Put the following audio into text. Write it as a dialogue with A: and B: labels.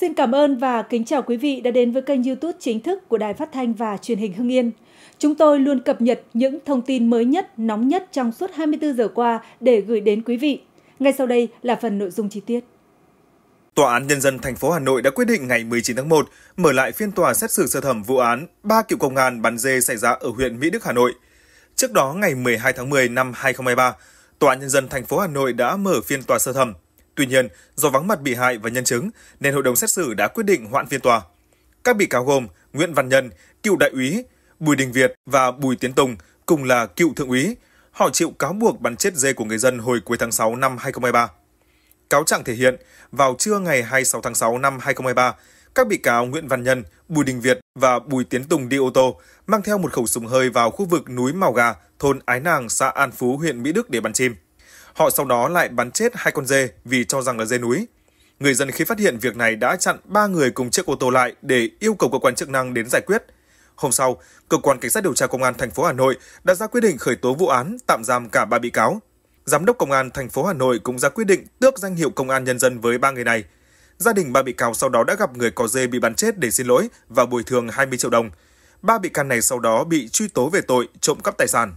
A: Xin cảm ơn và kính chào quý vị đã đến với kênh YouTube chính thức của Đài Phát thanh và Truyền hình Hưng Yên. Chúng tôi luôn cập nhật những thông tin mới nhất, nóng nhất trong suốt 24 giờ qua để gửi đến quý vị. Ngay sau đây là phần nội dung chi tiết.
B: Tòa án Nhân dân thành phố Hà Nội đã quyết định ngày 19 tháng 1 mở lại phiên tòa xét xử sơ thẩm vụ án ba cựu công an bắn dê xảy ra ở huyện Mỹ Đức, Hà Nội. Trước đó, ngày 12 tháng 10 năm 2023, Tòa án Nhân dân thành phố Hà Nội đã mở phiên tòa sơ thẩm. Tuy nhiên, do vắng mặt bị hại và nhân chứng, nên hội đồng xét xử đã quyết định hoãn phiên tòa. Các bị cáo gồm Nguyễn Văn Nhân, cựu đại úy, Bùi Đình Việt và Bùi Tiến Tùng cùng là cựu thượng úy. Họ chịu cáo buộc bắn chết dê của người dân hồi cuối tháng 6 năm 2023. Cáo trạng thể hiện, vào trưa ngày 26 tháng 6 năm 2023, các bị cáo Nguyễn Văn Nhân, Bùi Đình Việt và Bùi Tiến Tùng đi ô tô mang theo một khẩu súng hơi vào khu vực núi Màu Gà, thôn Ái Nàng, xã An Phú, huyện Mỹ Đức để bắn chim. Họ sau đó lại bắn chết hai con dê vì cho rằng là dê núi. Người dân khi phát hiện việc này đã chặn ba người cùng chiếc ô tô lại để yêu cầu cơ quan chức năng đến giải quyết. Hôm sau, cơ quan cảnh sát điều tra công an thành phố Hà Nội đã ra quyết định khởi tố vụ án tạm giam cả ba bị cáo. Giám đốc công an thành phố Hà Nội cũng ra quyết định tước danh hiệu công an nhân dân với ba người này. Gia đình ba bị cáo sau đó đã gặp người có dê bị bắn chết để xin lỗi và bồi thường 20 triệu đồng. Ba bị can này sau đó bị truy tố về tội trộm cắp tài sản.